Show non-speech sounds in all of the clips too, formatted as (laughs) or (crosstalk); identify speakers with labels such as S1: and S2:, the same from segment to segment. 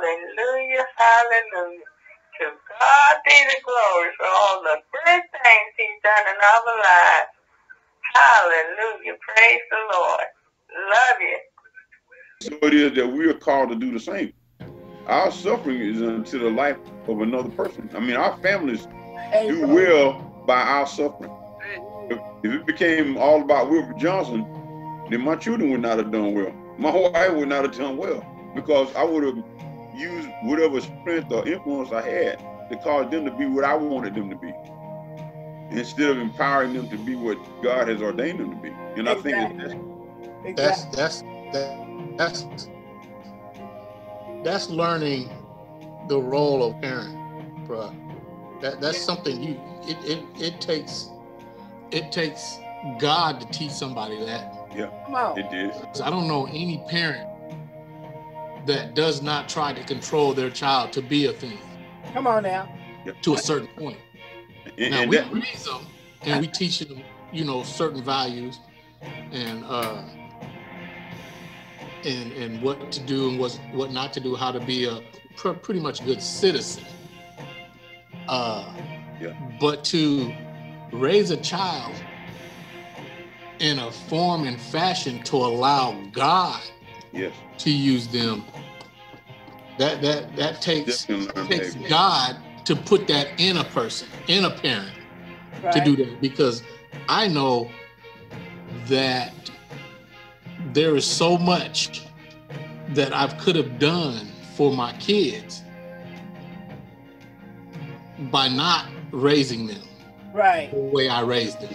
S1: Hallelujah, hallelujah. To God be the glory for all the great things he's done in our lives. Hallelujah. Praise the Lord. Love you.
S2: So it is that we are called to do the same. Our suffering is unto the life of another person. I mean, our families do well by our suffering. If, if it became all about Wilbur Johnson, then my children would not have done well. My whole (laughs) wife would not have done well because I would have used whatever strength or influence I had to cause them to be what I wanted them to be, instead of empowering them to be what God has ordained them to be. And I think that's
S3: Exactly.
S4: That's that's that's that's learning the role of parent, bruh. That that's something you it, it it takes it takes God to teach somebody that.
S3: Come on.
S2: it is.
S4: 'Cause I don't know any parent that does not try to control their child to be a thing
S3: Come on now.
S4: to a certain point.
S2: And,
S4: Now
S2: and
S4: we
S2: that,
S4: raise them and we teach them, you know, certain values and uh and and what to do and what what not to do, how to be a pr- pretty much good citizen. Uh,
S2: Yeah.
S4: But to raise a child in a form and fashion to allow God
S2: yes,
S4: to use them, that that that takes takes
S2: behavior.
S4: God to put that in a person, in a parent
S3: Right.
S4: to do that because I know that there is so much that I could have done for my kids by not raising them
S3: Right.
S4: the way I raised them.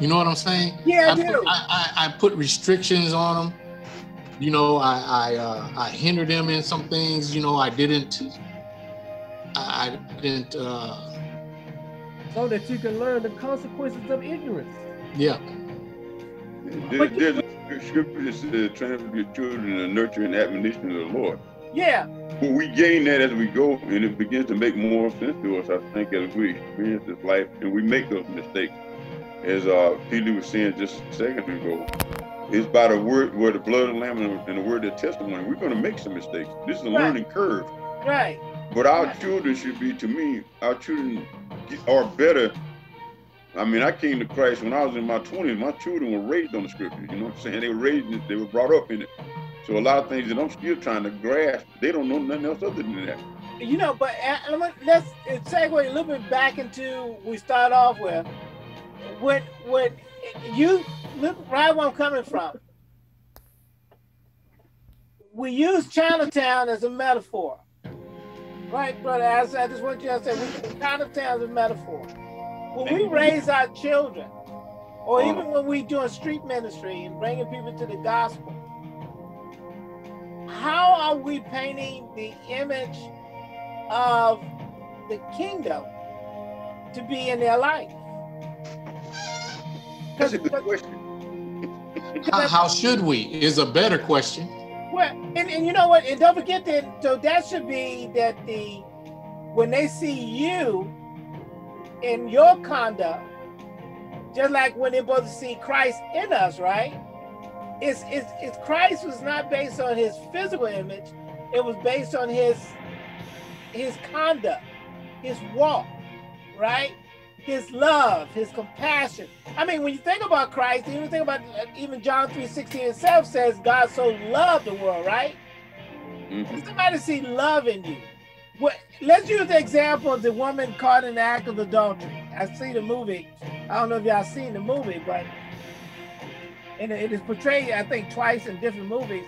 S4: You know what I'm saying?
S3: Yeah, I
S4: I
S3: do.
S4: put, I, I, I put restrictions on them. You know, I I, uh, I hindered them in some things. You know, I didn't. I, I didn't. Uh,
S5: so that you can learn the consequences of ignorance.
S4: yeah.
S2: There, there's a scripture that says, train up your children in the nurture and admonition of the Lord.
S3: Yeah.
S2: But we gain that as we go, and it begins to make more sense to us, I think, as we experience this life and we make those mistakes. As uh, Peter was saying just a second ago, it's by the word, where the blood of the Lamb and the- word of testimony. We're going to make some mistakes. This is a
S3: Right.
S2: learning curve.
S3: Right.
S2: But our children should be, to me, our children are better. I mean, I came to Christ when I was in my 20s. My children were raised on the scriptures. You know what I'm saying? They were raised, in- they were brought up in it. So a lot of things that I'm still trying to grasp, they don't know nothing else other than that.
S3: You know, but uh, let's segue a little bit back into we start off with when when you look right where I'm coming from. We use Chinatown as a metaphor, right, brother? As I just want you to understand, we use Chinatown as a metaphor. When we raise our children, or oh. even when we doing street ministry and bringing people to the gospel, how are we painting the image of the kingdom to be in their life?
S2: That's a good question.
S4: How, how should we? Is a better question.
S3: Well, and, and you know what? And don't forget that. So that should be that the when they see you in your conduct, just like when they're supposed to see Christ in us, right? It's, it's, it's Christ was not based on his physical image; it was based on his his conduct, his walk, right? His love, his compassion. I mean, when you think about Christ, even think about even John 3 16 itself says God so loved the world, right?
S2: Mhm.
S3: Somebody see love in you. What, let's use the example of the woman caught in the act of adultery. I see the movie. I don't know if y'all seen the movie, but and it is portrayed, I think, twice in different movies.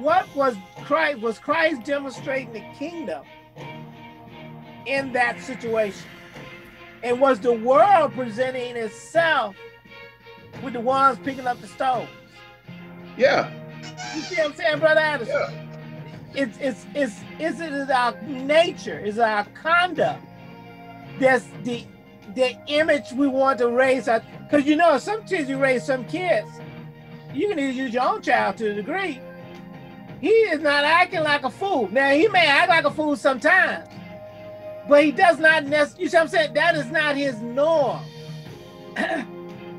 S3: What was Christ? Was Christ demonstrating the kingdom in that situation? And was the world presenting itself with the ones picking up the stones?
S2: Yeah,
S3: You see what I'm saying, Brother Anderson?
S2: yeah.
S3: It's it's it's it's it is our nature, is our conduct. That's the the image we want to raise because you know sometimes you raise some kids, you can either use your own child to a degree. He is not acting like a fool. Now he may act like a fool sometimes, but he does not necessarily. You see what I'm saying? That is not his norm. (clears throat)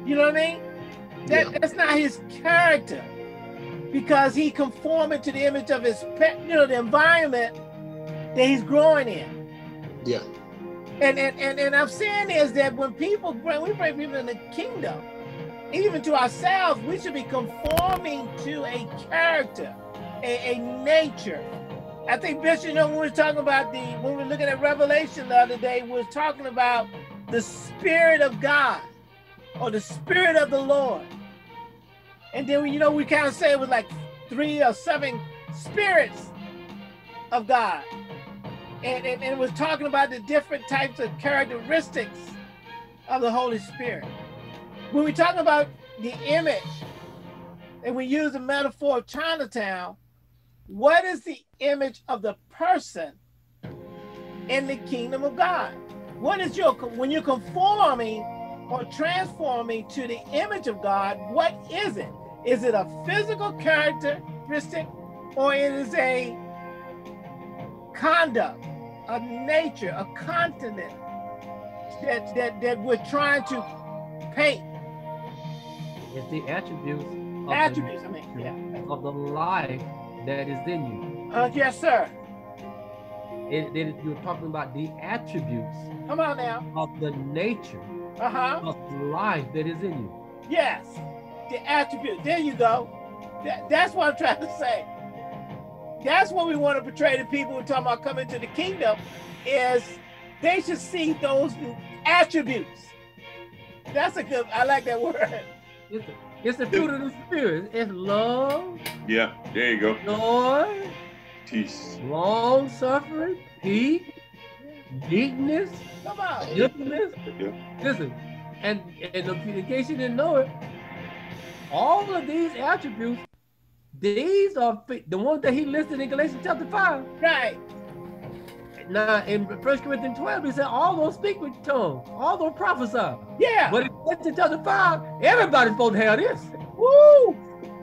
S3: you know what I mean? That,
S4: Yeah.
S3: That's not his character. Because he conforming to the image of his pet, you know, the environment that he's growing in.
S4: Yeah.
S3: And and, and, and I'm saying is that when people bring we bring people in the kingdom, even to ourselves, we should be conforming to a character, a, a nature. I think Bishop, you know, when we were talking about the when we were looking at Revelation the other day, we was talking about the Spirit of God or the Spirit of the Lord. And then you know we kind of say it was like three or seven spirits of God. And, and, and it was talking about the different types of characteristics of the Holy Spirit. When we talk about the image, and we use the metaphor of Chinatown, what is the image of the person in the kingdom of God? What is your when you're conforming or transforming to the image of God? What is it? Is it a physical characteristic, or it is a conduct, a nature, a continent that that that we're trying to paint
S5: It's the attributes of,
S3: attributes? I mean, yeah.
S5: of the life that is in you.
S3: Uh, yes, sir.
S5: It, it- you're talking about the attributes
S3: Come on now.
S5: of the nature
S3: Uh huh.
S5: of the life that is in you.
S3: Yes, the attribute. There you go. That, that's what I'm trying to say. That's what we want to portray to people who are talking about coming to the kingdom is they should see those attributes. That's a good, I like that word.
S5: It's, it's the fruit of the spirit. It's love,
S2: Yeah, there you go.
S5: joy,
S2: Peace.
S5: long suffering, peace, meekness,
S3: Come on.
S5: gentleness.
S2: Yeah.
S5: Listen, and, and in case you didn't know it, all of these attributes, these are the ones that he listed in Galatians chapter 5.
S3: Right.
S5: Now, in 1 Corinthians 12, he said, all those speak with tongues, all those prophesy.
S3: Yeah.
S5: But in Galatians chapter 5, everybody's supposed to have this.
S3: Woo!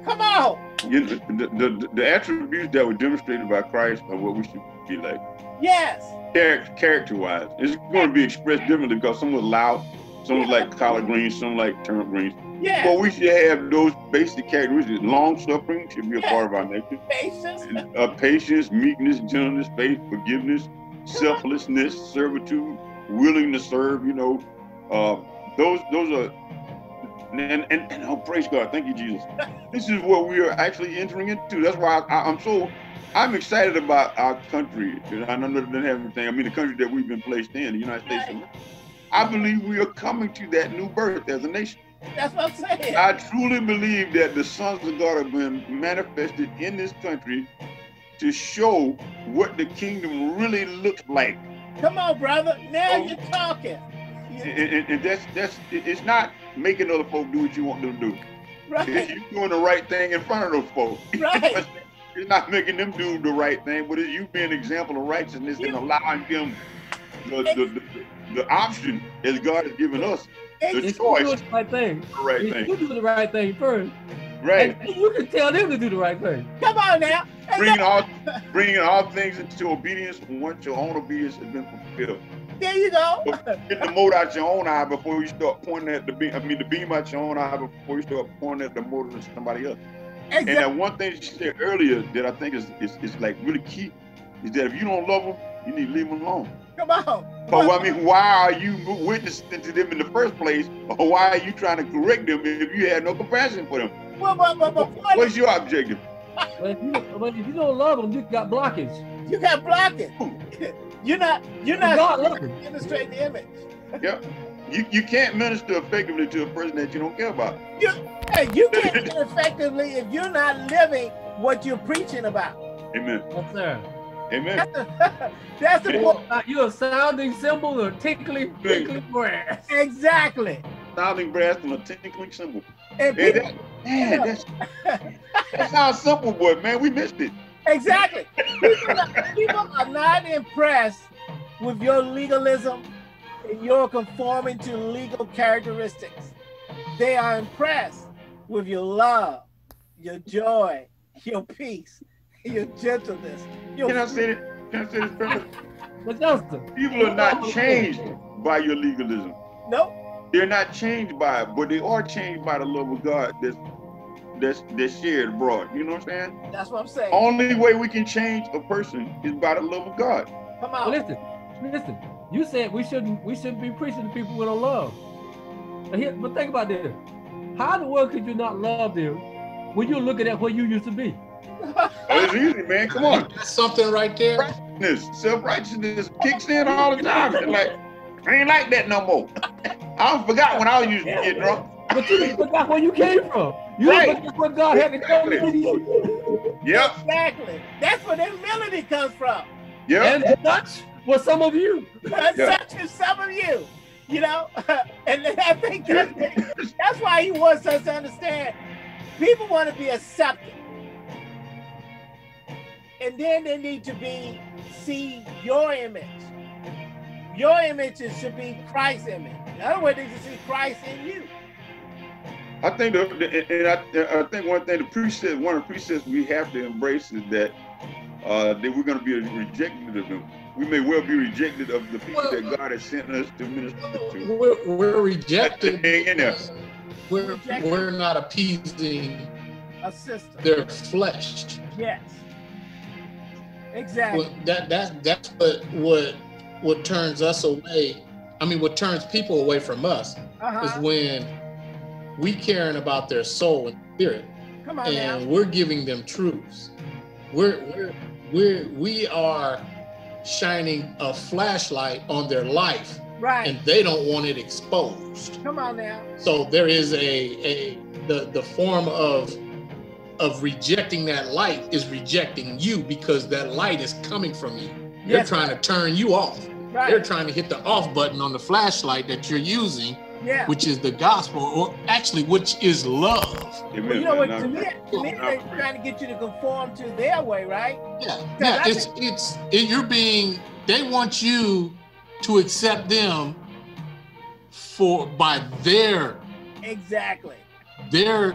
S3: Come on.
S2: The, the, the attributes that were demonstrated by Christ are what we should be like.
S3: Yes.
S2: Character, character-wise, it's going to be expressed differently because some was loud, some was like collard greens, some like turnip greens.
S3: Yeah.
S2: But we should have those basic characteristics. Long suffering should be a part of our nature.
S3: Patience.
S2: Uh, patience, meekness, gentleness, faith, forgiveness, selflessness, servitude, willing to serve. You know, uh, those those are. And, and, and oh, praise God, thank you, Jesus. This is what we are actually entering into. That's why I, I'm so I'm excited about our country. I know that doesn't have everything. I mean, the country that we've been placed in, the United States. America. I believe we are coming to that new birth as a nation.
S3: That's what I'm saying.
S2: I truly believe that the sons of God have been manifested in this country to show what the kingdom really looks like.
S3: Come on, brother. Now
S2: Oh.
S3: you're talking.
S2: And, and- and that's that's it's not making other folk do what you want them to do.
S3: Right.
S2: You're doing the right thing in front of those folk.
S3: Right. (laughs)
S2: It's not making them do the right thing, but it's you being an example of righteousness and allowing them the, the, the, the option as God has given us the
S5: you
S2: choice
S5: do the right thing,
S2: the right thing.
S5: you do the right thing first,
S2: Right.
S5: and you can tell them to do the right thing.
S3: Come on now.
S2: Bringing all bringing all things into obedience once your own obedience has been fulfilled.
S3: There you go.
S2: Get the mote out your own eye before you start pointing at the beam. I mean, the beam out your own eye before you start pointing at the mote of somebody else. And that one thing she said earlier that I think is, is, is like really key is that if you don't love them, you need to leave them alone.
S3: Come on.
S2: But I mean, why are you witnessing to them in the first place, or why are you trying to correct them if you had no compassion for them?
S3: Well, but, but, but, what-
S2: What's your objective?
S5: But if you, but if you don't love them, you got blockage.
S3: you got blocking. You're not. You're
S5: God
S3: not
S5: love them.
S3: demonstrating the image. Yep.
S2: You you can't minister effectively to a person that you don't care about.
S3: Hey, you (laughs) can't do effectively if you're not living what you're preaching about.
S2: Amen.
S5: Yes, sir.
S2: Amen. (laughs)
S3: That's the, that's the point.
S5: Uh, You're a sounding cymbal or tinkling, tinkling brass.
S3: Exactly.
S2: Sounding brass and a tinkling cymbal.
S3: And
S2: Hey,
S3: people,
S2: that, man, that's, that sounds simple, but man, we missed it.
S3: Exactly. People are, people are not impressed with your legalism and your conforming to legal characteristics. They are impressed with your love, your joy, your peace, your gentleness. Your
S2: Can I say this? Can I say this?
S5: But Justin,
S2: People are not changed by your legalism.
S3: Nope.
S2: they're not changed by it, but they are changed by the love of God that's that's that's shared abroad. You know what I'm saying?
S3: That's what I'm saying.
S2: Only way we can change a person is by the love of God.
S3: Come on.
S5: listen, listen. You said we shouldn't we shouldn't be preaching to people with don't love. But, here, but think about this. How in the world could you not love them when you're looking at where you used to be?
S2: Oh, it's easy, man. Come on.
S4: That's something right there.
S2: Righteousness, self-righteousness kicks in all the time. It's like, I ain't like that no more. (laughs) I forgot when I was used to get drunk.
S5: But you didn't forgot where you came from. You
S2: Right.
S5: didn't forget what God had to come to you.
S2: Yep,
S3: Exactly. That's where that humility comes from.
S2: yep.
S5: And such was some of you.
S3: That's
S2: Yeah.
S3: such as some of you, you know. (laughs) and I think that's, that's why he wants us to understand. People want to be accepted, and then they need to be see your image. Your image should be Christ's image. In other words, they should see Christ in you.
S2: I think the, the- and I, I think one thing the precepts, one of the precepts we have to embrace is that uh, that we're going to be rejected of them. We may well be rejected of the people that God has sent us to minister to.
S4: We're, we're rejected.
S2: Hang in there.
S4: We're, we're not appeasing
S3: A sister.
S4: their flesh.
S3: Yes. Exactly.
S4: Well, that that that's what what what turns us away. I mean, what turns people away from us is
S3: Uh-huh.
S4: when we caring about their soul and spirit,
S3: Come on now.
S4: and we're giving them truths. We're we're we're we are shining a flashlight on their life,
S3: Right.
S4: and they don't want it exposed.
S3: Come on now.
S4: So there is a a the the form of of rejecting that light is rejecting you because that light is coming from you. They're trying to turn you off.
S3: Right.
S4: They're trying to hit the off button on the flashlight that you're using,
S3: yeah.
S4: which is the gospel, or actually, which is love.
S3: Well, you know what? To me, to me, they're trying to get you to conform to their way, right?
S4: Yeah, yeah. It's it's it, you're being. They want you to accept them for by their
S3: Exactly.
S4: their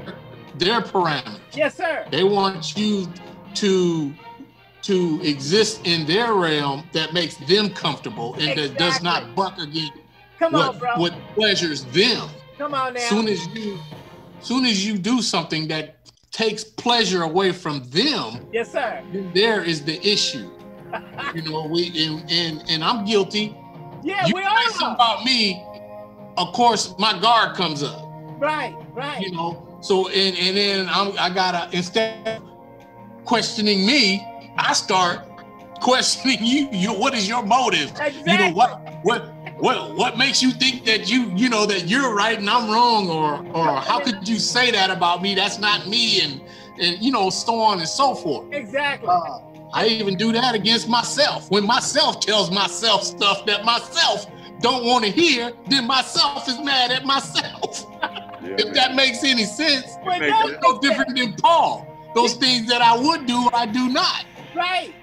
S4: their parameters.
S3: Yes, sir.
S4: They want you to to exist in their realm that makes them comfortable and that does not buck against
S3: Come on,
S4: what,
S3: bro.
S4: what pleasures them.
S3: Come on now.
S4: Soon as you soon as you do something that takes pleasure away from them,
S3: yes, sir.
S4: there is the issue. (laughs) You know, we and and, and I'm guilty.
S3: Yeah,
S4: you
S3: we all
S4: something about me, of course my guard comes up.
S3: Right, right.
S4: you know so and and then I'm, i gotta instead of questioning me i start (laughs) questioning you you what is your motive
S3: exactly.
S4: you know what what what what makes you think that you you know that you're right and i'm wrong or or how could you say that about me that's not me and and you know so on and so forth
S3: Exactly.
S4: Uh, i even do that against myself when myself tells myself stuff that myself don't want to hear then myself is mad at myself (laughs)
S2: Yeah,
S4: if
S2: man.
S4: that makes any sense
S3: But
S2: make
S3: no,
S2: it-
S4: no different than Paul. Those things that I would do, I do not.
S3: Right.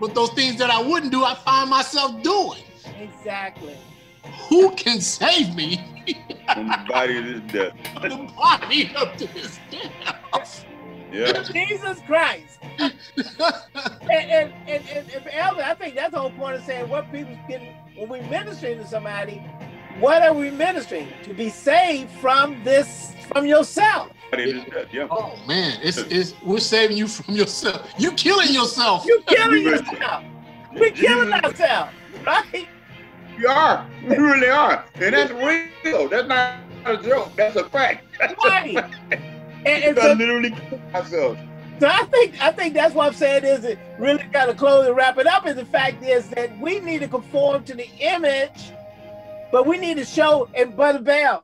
S4: But those things that I wouldn't do, I find myself doing.
S3: Exactly.
S4: Who can save me
S2: From the body of this death.
S4: from (laughs) the body of this death?
S2: Yeah. (laughs)
S3: Jesus Christ. (laughs) And and, and, and, and Elder, I think that's the whole point of saying what people can when we ministering to somebody, what are we ministering? To be saved from this from yourself.
S2: Body of death. Yeah.
S4: Oh man, it's it's we're saving you from yourself. You killing yourself.
S3: You killing yourself. We're killing ourselves, right?
S2: We are. We really are. And that's real. That's not a joke. That's a fact. (laughs)
S3: Right. And, and so,
S2: literally kill ourselves.
S3: so I think I think that's what I'm saying is it really got to close and wrap it up. Is the fact is that we need to conform to the image, but we need to show and Brother Bell.